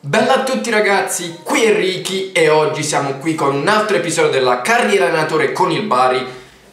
Bella a tutti ragazzi, qui è Ricky e oggi siamo qui con un altro episodio della carriera allenatore con il Bari.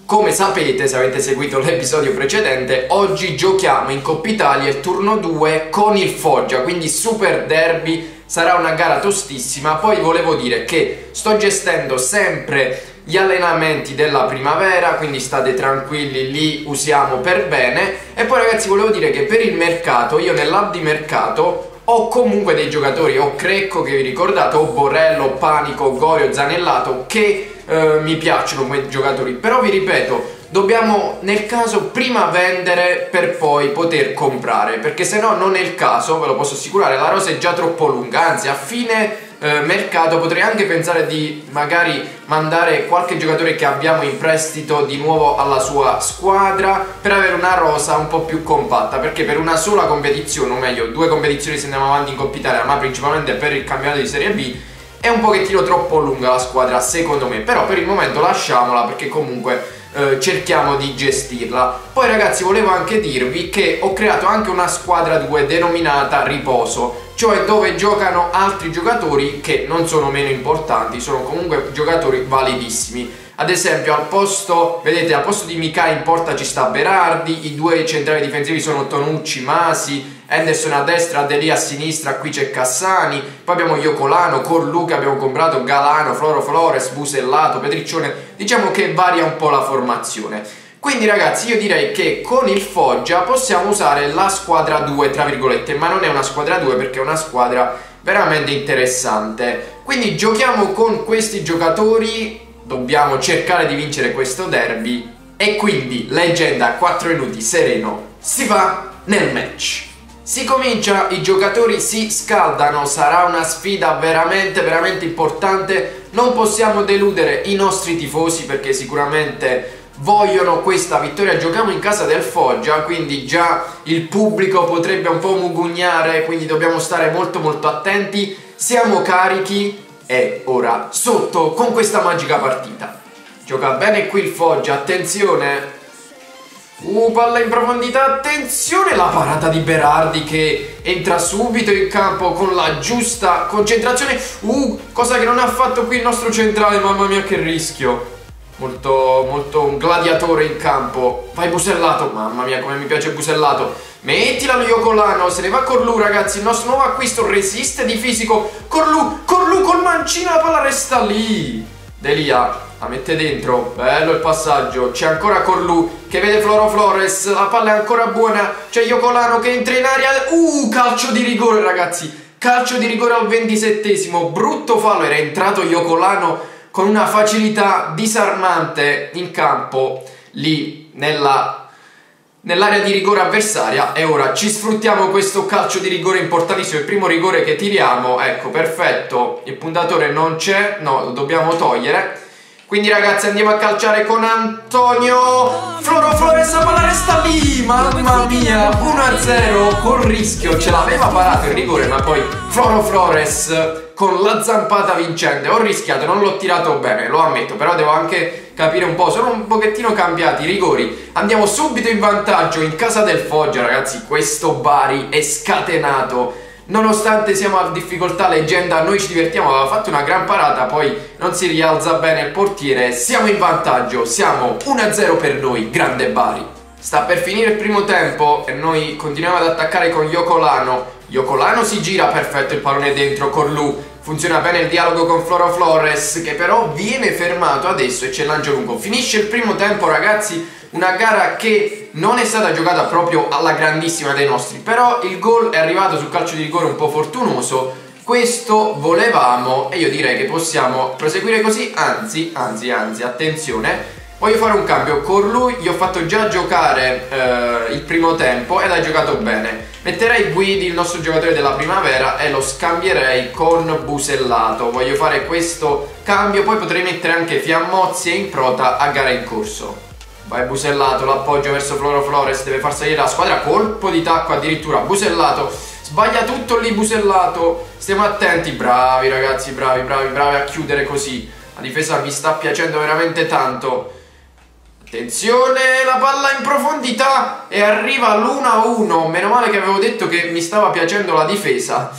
Come sapete, se avete seguito l'episodio precedente, oggi giochiamo in Coppa Italia il turno 2 con il Foggia Quindi super derby, sarà una gara tostissima Poi volevo dire che sto gestendo sempre gli allenamenti della primavera, quindi state tranquilli, li usiamo per bene. E poi ragazzi volevo dire che per il mercato, io nell'hub di mercato ho comunque dei giocatori, ho Crecco che vi ricordate, ho Borrello, Panico, Gorio, Zanellato che eh, mi piacciono come giocatori, però vi ripeto, dobbiamo nel caso prima vendere per poi poter comprare, perché se no non è il caso, ve lo posso assicurare, la rosa è già troppo lunga, anzi a fine eh, mercato potrei anche pensare di magari mandare qualche giocatore che abbiamo in prestito di nuovo alla sua squadra per avere una rosa un po' più compatta perché per una sola competizione o meglio due competizioni se andiamo avanti in Coppa Italia ma principalmente per il campionato di Serie B è un pochettino troppo lunga la squadra secondo me però per il momento lasciamola perché comunque eh, cerchiamo di gestirla. Poi ragazzi volevo anche dirvi che ho creato anche una squadra 2 denominata Riposo, cioè dove giocano altri giocatori che non sono meno importanti, sono comunque giocatori validissimi. Ad esempio al posto, vedete, al posto di Mika in porta ci sta Berardi, i due centrali difensivi sono Tonucci, Masi, Henderson a destra, Deli a sinistra, qui c'è Cassani, poi abbiamo Iocolano, Corlu che abbiamo comprato, Galano, Floro Flores, Busellato, Petriccione, diciamo che varia un po' la formazione. Quindi ragazzi io direi che con il Foggia possiamo usare la squadra 2 tra virgolette, ma non è una squadra 2 perché è una squadra veramente interessante. Quindi giochiamo con questi giocatori dobbiamo cercare di vincere questo derby e quindi leggenda 4 minuti sereno si va nel match si comincia, i giocatori si scaldano, sarà una sfida veramente veramente importante non possiamo deludere i nostri tifosi perché sicuramente vogliono questa vittoria giochiamo in casa del Foggia quindi già il pubblico potrebbe un po' mugugnare quindi dobbiamo stare molto molto attenti siamo carichi è ora sotto con questa magica partita. Gioca bene qui il Foggia, attenzione. Uh, palla in profondità, attenzione la parata di Berardi che entra subito in campo con la giusta concentrazione. Uh, cosa che non ha fatto qui il nostro centrale, mamma mia che rischio. Molto, molto un gladiatore in campo. Vai Busellato, mamma mia come mi piace Busellato. Mettila lo Yocolano, se ne va Corlu ragazzi, il nostro nuovo acquisto resiste di fisico. Corlu, Corlu col mancino, la palla resta lì. Delia, la mette dentro, bello il passaggio, c'è ancora Corlu che vede Floro Flores, la palla è ancora buona, c'è Yocolano che entra in aria, uh, calcio di rigore ragazzi, calcio di rigore al ventisettesimo, brutto fallo, era entrato Yocolano con una facilità disarmante in campo lì nella nell'area di rigore avversaria. E ora ci sfruttiamo questo calcio di rigore importantissimo, il primo rigore che tiriamo, ecco perfetto, il puntatore non c'è, no lo dobbiamo togliere, quindi ragazzi andiamo a calciare con Antonio. Floro Flores la palla resta lì. Mamma mia 1-0 col rischio. Ce l'aveva parato il rigore ma poi Floro Flores con la zampata vincente. Ho rischiato non l'ho tirato bene lo ammetto Però devo anche capire un po' Sono un pochettino cambiati i rigori. Andiamo subito in vantaggio in casa del Foggia ragazzi. Questo Bari è scatenato nonostante siamo a difficoltà leggenda noi ci divertiamo aveva fatto una gran parata poi non si rialza bene il portiere siamo in vantaggio siamo 1-0 per noi grande Bari. Sta per finire il primo tempo e noi continuiamo ad attaccare con Yocolano. Yocolano si gira perfetto il pallone dentro Corlu funziona bene il dialogo con Floro Flores che però viene fermato adesso e c'è l'angio lungo. Finisce il primo tempo ragazzi una gara che non è stata giocata proprio alla grandissima dei nostri, però il gol è arrivato sul calcio di rigore un po' fortunoso, questo volevamo e io direi che possiamo proseguire così, anzi, anzi, anzi, attenzione, voglio fare un cambio, con lui gli ho fatto già giocare eh, il primo tempo ed ha giocato bene, metterei Guidi, il nostro giocatore della primavera, e lo scambierei con Busellato, voglio fare questo cambio, poi potrei mettere anche Fiammozzi e Improta a gara in corso. Vai Busellato, l'appoggio verso Floro Flores, deve far salire la squadra, colpo di tacco addirittura, Busellato, sbaglia tutto lì Busellato, stiamo attenti, bravi ragazzi, bravi, bravi, bravi a chiudere così. La difesa mi sta piacendo veramente tanto. Attenzione, la palla in profondità e arriva l'1-1. Meno male che avevo detto che mi stava piacendo la difesa.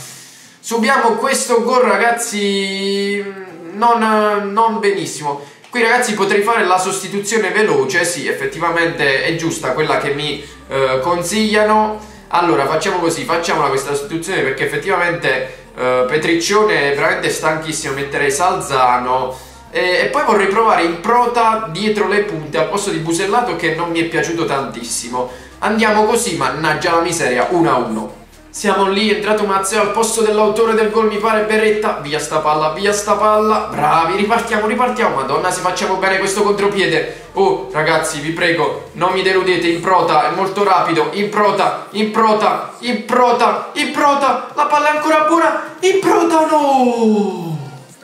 Subiamo questo gol, ragazzi, non, non benissimo. Qui ragazzi potrei fare la sostituzione veloce, sì, effettivamente è giusta quella che mi eh, consigliano. Allora, facciamo così, facciamola questa sostituzione perché effettivamente eh, Petriccione è veramente stanchissimo, metterei Salzano e, e, poi vorrei provare in prota dietro le punte al posto di Busellato che non mi è piaciuto tantissimo. Andiamo così, mannaggia la miseria, 1-1. Siamo lì, è entrato Mazzeo al posto dell'autore del gol, mi pare Beretta. Via sta palla, via sta palla. Bravi, ripartiamo, ripartiamo. Madonna, se facciamo bene questo contropiede. Oh, ragazzi, vi prego, non mi deludete. In prota, è molto rapido. In prota, in prota, in prota, in prota. La palla è ancora buona. In prota, no.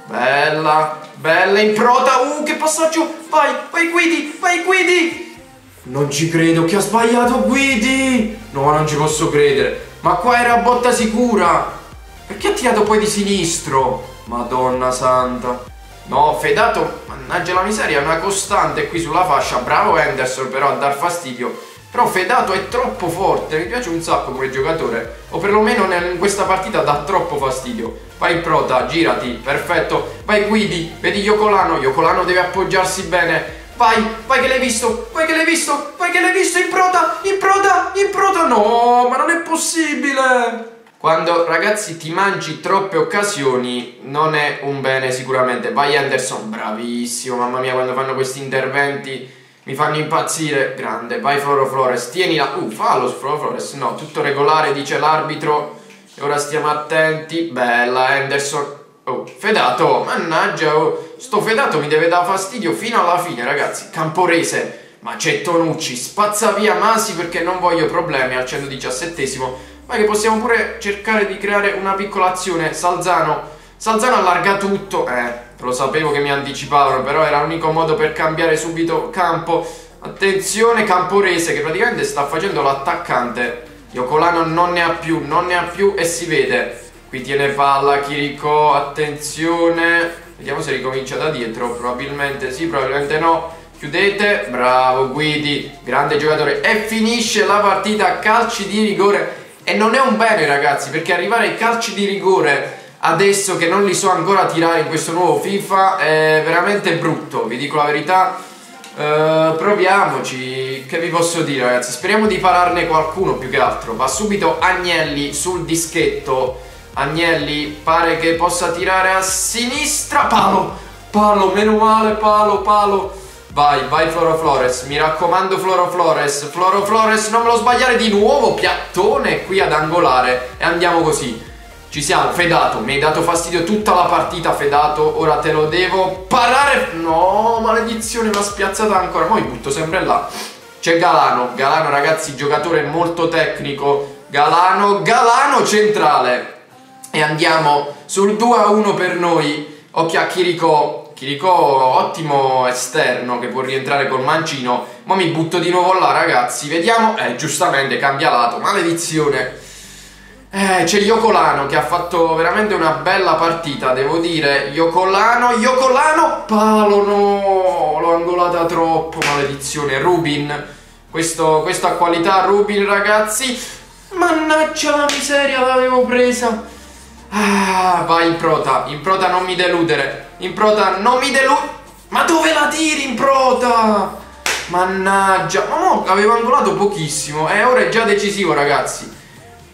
Bella, bella, in prota. Uh, che passaggio. Vai, vai, Guidi, vai, Guidi. Non ci credo che ha sbagliato Guidi. No, non ci posso credere. Ma qua era botta sicura! Perché ha tirato poi di sinistro? Madonna santa! No, Fedato, mannaggia la miseria, una costante qui sulla fascia. Bravo Henderson però a dar fastidio. Però Fedato è troppo forte, mi piace un sacco come giocatore. O perlomeno in questa partita dà troppo fastidio. Vai in prota, girati, perfetto. Vai Guidi, vedi Yocolano, Yocolano deve appoggiarsi bene. Vai, vai che l'hai visto, vai che l'hai visto, vai che l'hai visto in prota, in prota, in prota, no, ma non è possibile. Quando ragazzi ti mangi troppe occasioni non è un bene sicuramente. Vai Anderson, bravissimo, mamma mia quando fanno questi interventi mi fanno impazzire. Grande, vai Floro Flores, tienila. Uh, fallo Floro Flores, no, tutto regolare dice l'arbitro. E ora stiamo attenti. Bella Anderson, Oh, fedato, mannaggia, oh, sto fedato mi deve dare fastidio fino alla fine, ragazzi. Camporese, ma c'è Tonucci, spazza via Masi perché non voglio problemi al 117esimo. Ma che possiamo pure cercare di creare una piccola azione. Salzano, Salzano allarga tutto. Eh, lo sapevo che mi anticipavano, però era l'unico modo per cambiare subito campo. Attenzione, Camporese che praticamente sta facendo l'attaccante. Iocolano non ne ha più, non ne ha più e si vede. Qui tiene palla Chirico, attenzione. Vediamo se ricomincia da dietro, probabilmente sì, probabilmente no. Chiudete, bravo Guidi, grande giocatore. E finisce la partita a calci di rigore. E non è un bene ragazzi, perché arrivare ai calci di rigore adesso che non li so ancora tirare in questo nuovo FIFA è veramente brutto, vi dico la verità. Uh, proviamoci, che vi posso dire ragazzi, speriamo di pararne qualcuno più che altro. Va subito Agnelli sul dischetto Agnelli pare che possa tirare a sinistra. Palo, palo, meno male, palo, palo. Vai, vai Floro Flores, mi raccomando Floro Flores, Floro Flores non me lo sbagliare di nuovo, piattone qui ad angolare e andiamo così. Ci siamo, Fedato, mi hai dato fastidio tutta la partita Fedato, ora te lo devo parare. No, maledizione, mi ha spiazzata ancora, poi butto sempre là. C'è Galano, Galano ragazzi, giocatore molto tecnico, Galano, Galano centrale e andiamo sul 2 a 1 per noi occhio a Chirico Chirico ottimo esterno che può rientrare col mancino ma mi butto di nuovo là ragazzi vediamo eh giustamente cambia lato maledizione eh, c'è Iocolano che ha fatto veramente una bella partita, devo dire. Iocolano, Iocolano, palo no, l'ho angolata troppo, maledizione. Rubin, questo, ha qualità, Rubin ragazzi. Mannaggia la miseria, l'avevo presa. Ah, vai in prota, in prota non mi deludere. In prota non mi deludere. Ma dove la tiri in prota? Mannaggia, ma no, avevo angolato pochissimo e ora è già decisivo ragazzi.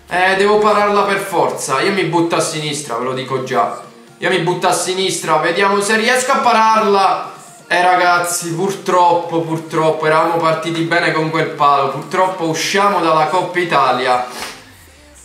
Eh, devo pararla per forza. Io mi butto a sinistra, ve lo dico già. Io mi butto a sinistra, vediamo se riesco a pararla. Eh ragazzi, purtroppo, purtroppo, eravamo partiti bene con quel palo. Purtroppo usciamo dalla Coppa Italia.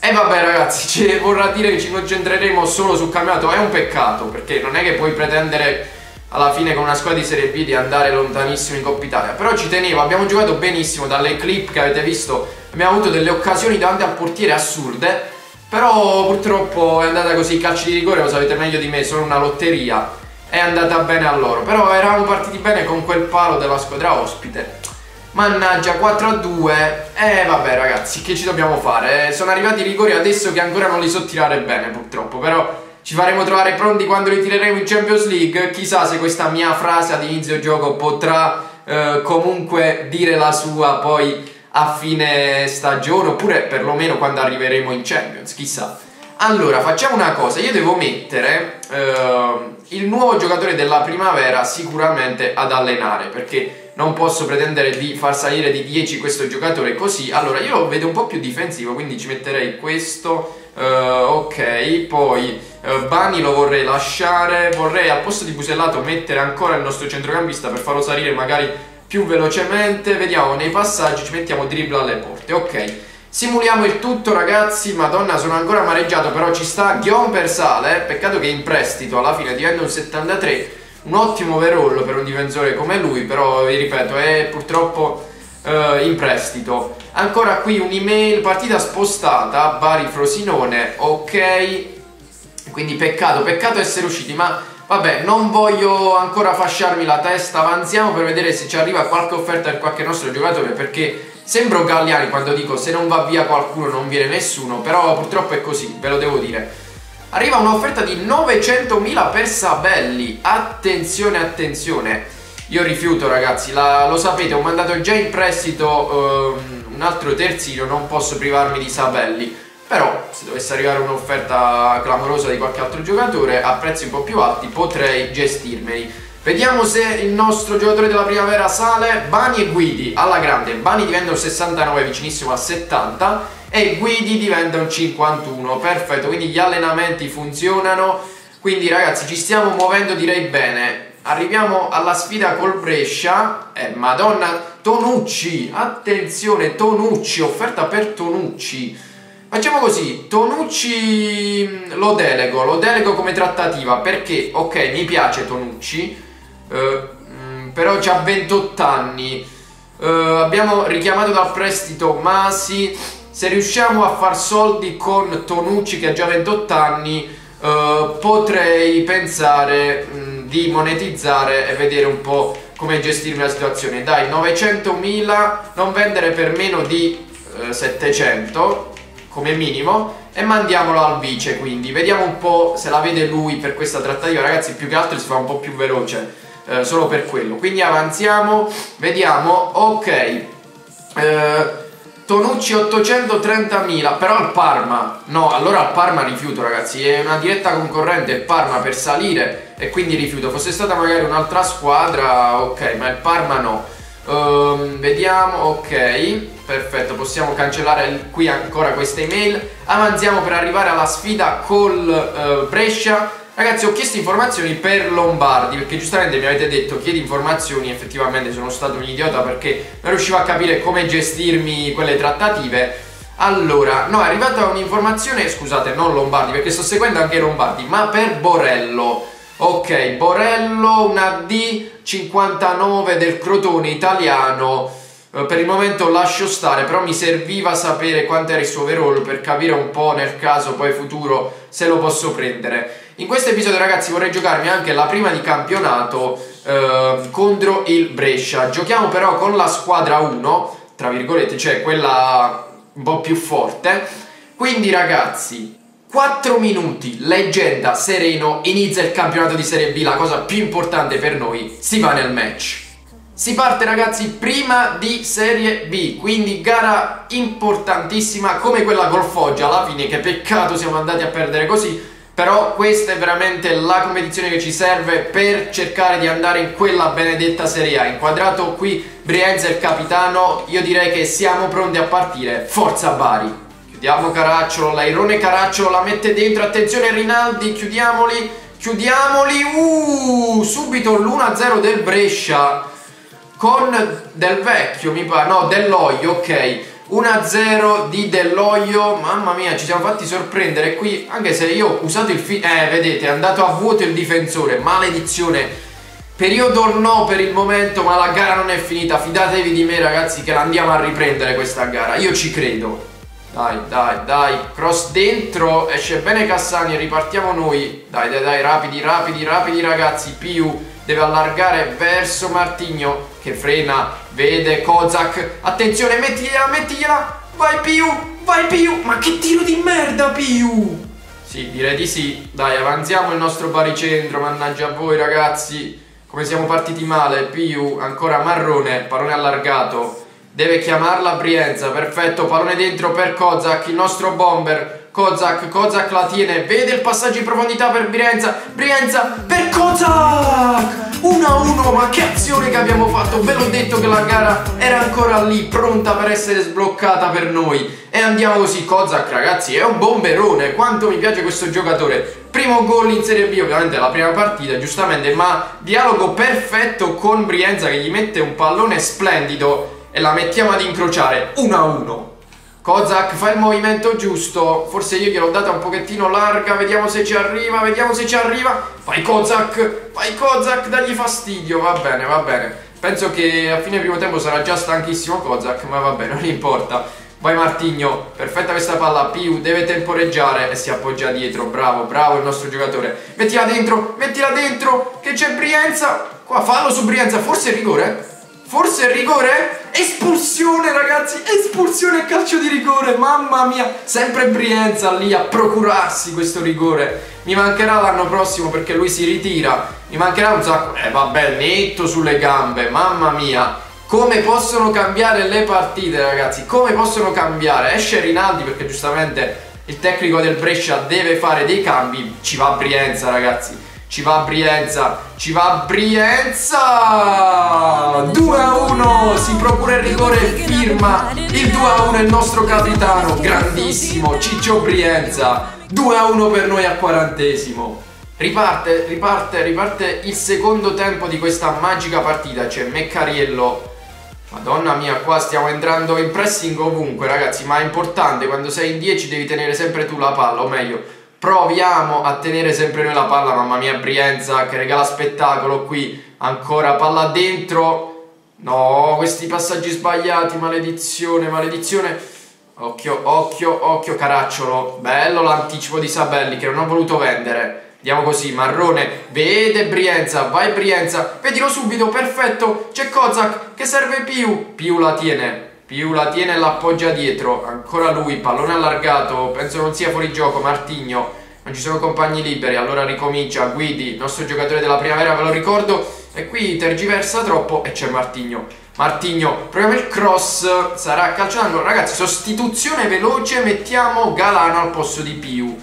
E vabbè ragazzi, ci vorrà dire che ci concentreremo solo sul campionato, è un peccato perché non è che puoi pretendere alla fine con una squadra di Serie B di andare lontanissimo in Coppa Italia, però ci tenevo, abbiamo giocato benissimo, dalle clip che avete visto. Abbiamo avuto delle occasioni davanti al portiere assurde, però purtroppo è andata così, i calci di rigore lo sapete meglio di me, sono una lotteria, è andata bene a loro, però eravamo partiti bene con quel palo della squadra ospite Mannaggia 4 a 2 Eh vabbè ragazzi che ci dobbiamo fare Sono arrivati i rigori adesso che ancora non li so tirare bene purtroppo Però ci faremo trovare pronti quando ritireremo in Champions League. Chissà se questa mia frase ad inizio gioco potrà eh, comunque dire la sua poi a fine stagione oppure perlomeno quando arriveremo in Champions, chissà. Allora, facciamo una cosa, io devo mettere eh, il nuovo giocatore della primavera sicuramente ad allenare perché non posso pretendere di far salire di 10 questo giocatore così. Allora, io lo vedo un po' più difensivo, quindi ci metterei questo, eh, ok, poi eh, Bani lo vorrei lasciare, vorrei al posto di Busellato mettere ancora il nostro centrocampista per farlo salire magari più velocemente vediamo nei passaggi ci mettiamo dribbla alle porte ok simuliamo il tutto ragazzi madonna sono ancora amareggiato però ci sta Ghiomper sale peccato che in prestito alla fine diventa un 73 un ottimo overall per un difensore come lui però vi ripeto è purtroppo eh, in prestito. Ancora qui un'email partita spostata Bari Frosinone ok. Quindi peccato peccato essere usciti ma Vabbè, non voglio ancora fasciarmi la testa, avanziamo per vedere se ci arriva qualche offerta per qualche nostro giocatore, perché sembro Galliani quando dico se non va via qualcuno non viene nessuno, però purtroppo è così, ve lo devo dire. Arriva un'offerta di 900.000 per Sabelli, attenzione, attenzione. Io rifiuto ragazzi, la, lo sapete, ho mandato già in prestito um, un altro terzino, non posso privarmi di Sabelli. Però se dovesse arrivare un'offerta clamorosa di qualche altro giocatore a prezzi un po' più alti potrei gestirmeli. Vediamo se il nostro giocatore della primavera sale, Bani e Guidi alla grande, Bani diventa un 69 vicinissimo a 70 e Guidi diventa un 51, perfetto, quindi gli allenamenti funzionano, quindi ragazzi ci stiamo muovendo direi bene, arriviamo alla sfida col Brescia, eh madonna, Tonucci, attenzione Tonucci, offerta per Tonucci, Facciamo così, Tonucci mm, lo delego, lo delego come trattativa. Perché, ok, mi piace Tonucci, eh, mm, però ha 28 anni, eh, abbiamo richiamato dal prestito Masi, se riusciamo a far soldi con Tonucci che ha già 28 anni, eh, potrei pensare mh, di monetizzare e vedere un po' come gestirmi la situazione. Dai, 900.000, non vendere per meno di 700 eh, come minimo e mandiamolo al vice quindi. Vediamo un po' se la vede lui per questa trattativa. Ragazzi più che altro si fa un po' più veloce eh, solo per quello. Quindi avanziamo vediamo. Ok eh, Tonucci 830.000 però al Parma no allora al Parma rifiuto ragazzi è una diretta concorrente il Parma per salire e quindi rifiuto fosse stata magari un'altra squadra ok ma il Parma no um, vediamo ok Perfetto, possiamo cancellare qui ancora questa email. Avanziamo per arrivare alla sfida col uh, Brescia. Ragazzi, ho chiesto informazioni per Lombardi perché giustamente mi avete detto chiedi informazioni. Effettivamente sono stato un idiota perché non riuscivo a capire come gestirmi quelle trattative. Allora, no, è arrivata un'informazione, scusate, non Lombardi perché sto seguendo anche Lombardi, ma per Borello. Ok, Borello, una D59 del Crotone italiano eh, per il momento lascio stare, però mi serviva sapere quanto era il suo overall per capire un po' nel caso poi futuro se lo posso prendere. In questo episodio ragazzi vorrei giocarmi anche la prima di campionato eh, contro il Brescia. Giochiamo però con la squadra 1, tra virgolette, cioè quella un po' più forte. Quindi ragazzi, 4 minuti, leggenda, sereno, inizia il campionato di Serie B, la cosa più importante per noi, si va nel match. Si parte ragazzi prima di Serie B, quindi gara importantissima come quella col Foggia alla fine, che peccato siamo andati a perdere così, però questa è veramente la competizione che ci serve per cercare di andare in quella benedetta Serie A. Inquadrato qui Brienza il capitano, io direi che siamo pronti a partire, forza Bari! Chiudiamo Caracciolo, l'airone Caracciolo la mette dentro, attenzione Rinaldi, chiudiamoli, chiudiamoli, uh, subito l'1-0 del Brescia con Del Vecchio, mi pare, no, Dell'Oio, ok. 1-0 di Dell'Oio, mamma mia, ci siamo fatti sorprendere qui, anche se io ho usato il fi... Eh, vedete, è andato a vuoto il difensore, maledizione. Periodo no per il momento, ma la gara non è finita, fidatevi di me ragazzi che la andiamo a riprendere questa gara, io ci credo. Dai, dai, dai, cross dentro, esce bene Cassani, ripartiamo noi. Dai, dai, dai, rapidi, rapidi, rapidi ragazzi, Piu deve allargare verso Martigno che frena, vede Kozak, attenzione, mettigliela, mettigliela, vai Piu, vai Piu, ma che tiro di merda Piu! Sì, direi di sì. Dai, avanziamo il nostro baricentro, mannaggia a voi ragazzi. Come siamo partiti male, Piu ancora marrone, pallone allargato. Deve chiamarla Brienza, perfetto, pallone dentro per Kozak, il nostro bomber. Kozak, Kozak la tiene, vede il passaggio in profondità per Brienza, Brienza per Kozak! 1-1, ma che azione che abbiamo fatto, ve l'ho detto che la gara era ancora lì, pronta per essere sbloccata per noi. E andiamo così, Kozak ragazzi, è un bomberone, quanto mi piace questo giocatore. Primo gol in Serie B, ovviamente la prima partita, giustamente, ma dialogo perfetto con Brienza che gli mette un pallone splendido e la mettiamo ad incrociare. 1 a 1 Kozak fa il movimento giusto. Forse io gliel'ho data un pochettino larga. Vediamo se ci arriva vediamo se ci arriva. Vai Kozak vai Kozak dagli fastidio. Va bene va bene. Penso che a fine primo tempo sarà già stanchissimo Kozak ma va bene non importa. Vai Martigno. Perfetta questa palla. Piu deve temporeggiare e si appoggia dietro. Bravo bravo il nostro giocatore. Mettila dentro mettila dentro che c'è Brienza. Qua fallo su Brienza. Forse rigore Forse è rigore? Espulsione ragazzi, espulsione calcio di rigore, mamma mia, sempre Brienza lì a procurarsi questo rigore. Mi mancherà l'anno prossimo perché lui si ritira, mi mancherà un sacco, eh vabbè, netto sulle gambe, mamma mia. Come possono cambiare le partite ragazzi, come possono cambiare? Esce Rinaldi perché giustamente il tecnico del Brescia deve fare dei cambi, ci va Brienza ragazzi. Ci va Brienza, ci va Brienza! 2 a 1, si procura il rigore e firma il 2 a 1 il nostro capitano, grandissimo, Ciccio Brienza. 2 a 1 per noi al quarantesimo. Riparte, riparte, riparte il secondo tempo di questa magica partita, c'è Meccariello. Madonna mia, qua stiamo entrando in pressing ovunque, ragazzi, ma è importante, quando sei in 10 devi tenere sempre tu la palla, o meglio, proviamo a tenere sempre noi la palla mamma mia Brienza che regala spettacolo qui ancora palla dentro. No questi passaggi sbagliati maledizione maledizione. Occhio occhio occhio caracciolo. Bello l'anticipo di Sabelli che non ho voluto vendere. Andiamo così, Marrone, vede Brienza, vai Brienza, vedilo subito, perfetto, c'è Kozak che serve Piu, Piu la tiene, più la tiene e l'appoggia dietro, ancora lui, pallone allargato, penso non sia fuori gioco, Martigno, non ci sono compagni liberi, allora ricomincia, Guidi, nostro giocatore della primavera, ve lo ricordo, e qui tergiversa troppo e c'è Martigno. Martigno, proviamo il cross, sarà calcio ragazzi, sostituzione veloce, mettiamo Galano al posto di Piu.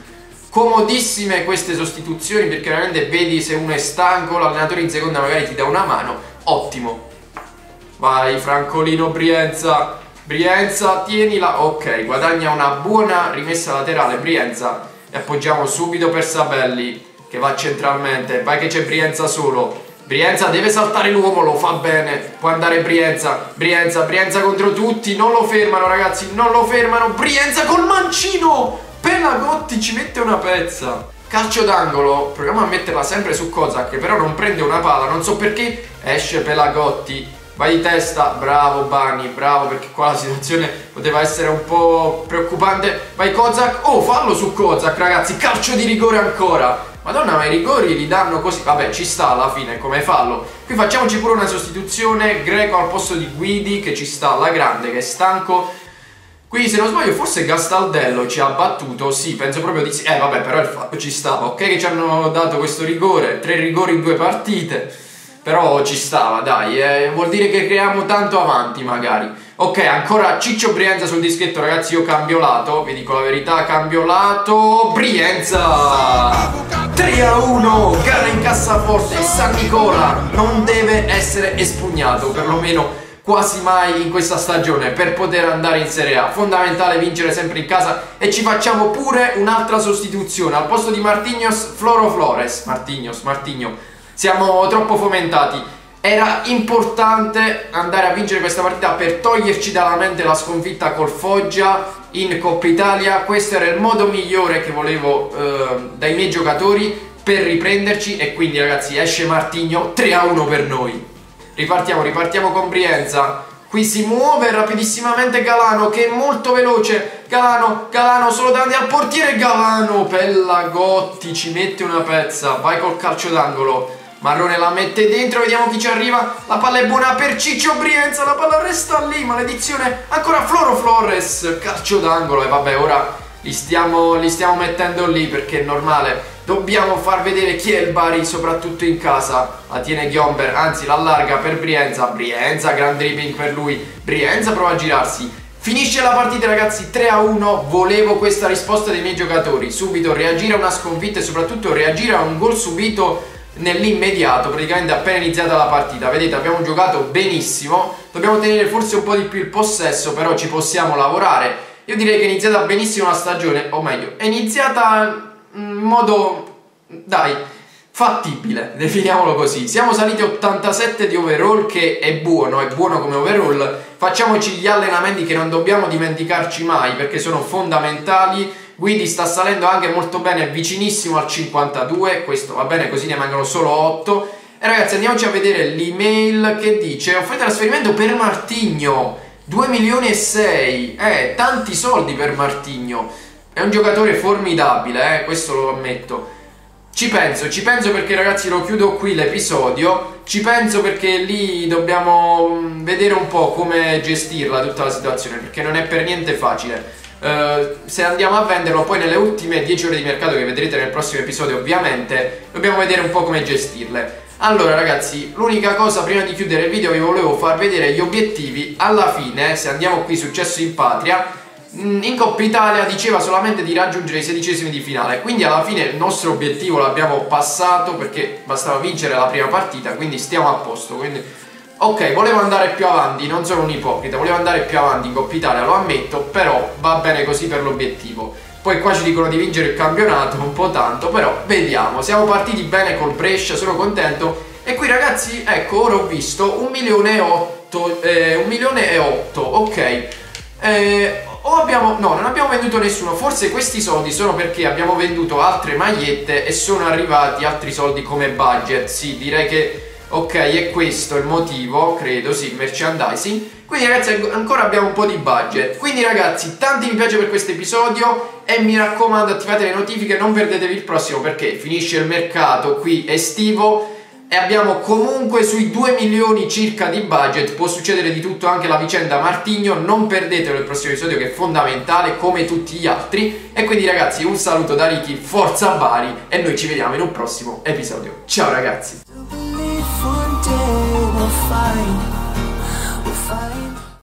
Comodissime queste sostituzioni perché veramente vedi se uno è stanco, l'allenatore in seconda magari ti dà una mano, ottimo, Vai Francolino Brienza. Brienza, tienila. Ok, guadagna una buona rimessa laterale Brienza. E appoggiamo subito per Sabelli che va centralmente. Vai che c'è Brienza solo. Brienza deve saltare l'uomo, lo fa bene. Può andare Brienza. Brienza, Brienza contro tutti. Non lo fermano ragazzi, non lo fermano. Brienza col mancino. Pelagotti ci mette una pezza. Calcio d'angolo, proviamo a metterla sempre su Kozak, però non prende una palla, non so perché. Esce Pelagotti Vai di testa, bravo Bani, bravo perché qua la situazione poteva essere un po' preoccupante. Vai Kozak, oh fallo su Kozak ragazzi, calcio di rigore ancora. Madonna ma i rigori li danno così, vabbè ci sta alla fine come fallo. Qui facciamoci pure una sostituzione, Greco al posto di Guidi che ci sta alla grande, che è stanco. Qui se non sbaglio forse Gastaldello ci ha battuto, sì penso proprio di sì. Eh vabbè però il fatto ci stava, ok che ci hanno dato questo rigore, tre rigori in due partite però ci stava, dai, eh, vuol dire che creiamo tanto avanti magari. Ok, ancora Ciccio Brienza sul dischetto, ragazzi, io cambio lato, vi dico la verità, cambio lato, Brienza! 3 a 1, gara in cassaforte, San Nicola non deve essere espugnato, perlomeno quasi mai in questa stagione per poter andare in Serie A. Fondamentale vincere sempre in casa e ci facciamo pure un'altra sostituzione. Al posto di Martignos, Floro Flores. Martignos, Martigno siamo troppo fomentati. Era importante andare a vincere questa partita per toglierci dalla mente la sconfitta col Foggia in Coppa Italia. Questo era il modo migliore che volevo eh, dai miei giocatori per riprenderci e quindi ragazzi esce Martigno 3 a 1 per noi. Ripartiamo, ripartiamo con Brienza. Qui si muove rapidissimamente Galano che è molto veloce. Galano, Galano solo davanti al portiere. Galano, Pellagotti ci mette una pezza. Vai col calcio d'angolo. Marrone la mette dentro, vediamo chi ci arriva. La palla è buona per Ciccio Brienza, la palla resta lì, maledizione. Ancora Floro Flores, calcio d'angolo. E vabbè, ora li stiamo, li stiamo mettendo lì perché è normale. Dobbiamo far vedere chi è il Bari, soprattutto in casa. La tiene Ghiomber, anzi l'allarga per Brienza. Brienza, gran dribbling per lui. Brienza prova a girarsi. Finisce la partita ragazzi 3 a 1, volevo questa risposta dei miei giocatori, subito reagire a una sconfitta e soprattutto reagire a un gol subito nell'immediato, praticamente appena iniziata la partita. Vedete, abbiamo giocato benissimo, dobbiamo tenere forse un po' di più il possesso, però ci possiamo lavorare. Io direi che è iniziata benissimo la stagione, o meglio, è iniziata in modo, dai, fattibile, definiamolo così. Siamo saliti a 87 di overall, che è buono, è buono come overall. Facciamoci gli allenamenti che non dobbiamo dimenticarci mai, perché sono fondamentali Guidi sta salendo anche molto bene, vicinissimo al 52, questo va bene, così ne mancano solo 8. E ragazzi andiamoci a vedere l'email che dice offerta trasferimento per Martigno, 2 milioni e 6, eh, tanti soldi per Martigno. È un giocatore formidabile, eh, questo lo ammetto. Ci penso, ci penso perché ragazzi lo chiudo qui l'episodio, ci penso perché lì dobbiamo mm, vedere un po' come gestirla tutta la situazione, perché non è per niente facile. Uh, se andiamo a venderlo poi nelle ultime 10 ore di mercato che vedrete nel prossimo episodio ovviamente dobbiamo vedere un po' come gestirle. Allora ragazzi l'unica cosa prima di chiudere il video vi volevo far vedere gli obiettivi alla fine se andiamo qui successo in patria. Mm, in Coppa Italia diceva solamente di raggiungere i sedicesimi di finale quindi alla fine il nostro obiettivo l'abbiamo passato perché bastava vincere la prima partita quindi stiamo a posto quindi Ok, volevo andare più avanti, non sono un ipocrita, volevo andare più avanti in Coppa Italia, lo ammetto, però va bene così per l'obiettivo. Poi qua ci dicono di vincere il campionato, un po' tanto, però vediamo. Siamo partiti bene col Brescia, sono contento. E qui ragazzi, ecco, ora ho visto un milione e otto, eh, un milione e otto, ok. Eh, o abbiamo, no, non abbiamo venduto nessuno, forse questi soldi sono perché abbiamo venduto altre magliette e sono arrivati altri soldi come budget, sì, direi che ok è questo il motivo credo sì merchandising. Quindi ragazzi ancora abbiamo un po' di budget. Quindi ragazzi tanti mi piace per questo episodio e mi raccomando attivate le notifiche non perdetevi il prossimo perché finisce il mercato qui estivo e abbiamo comunque sui 2 milioni circa di budget. Può succedere di tutto anche la vicenda Martigno. Non perdetelo il prossimo episodio che è fondamentale come tutti gli altri. E quindi ragazzi un saluto da Ricky forza Bari e noi ci vediamo in un prossimo episodio. Ciao ragazzi mind